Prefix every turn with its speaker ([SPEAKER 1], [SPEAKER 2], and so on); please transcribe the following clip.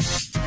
[SPEAKER 1] Thank